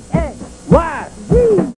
two.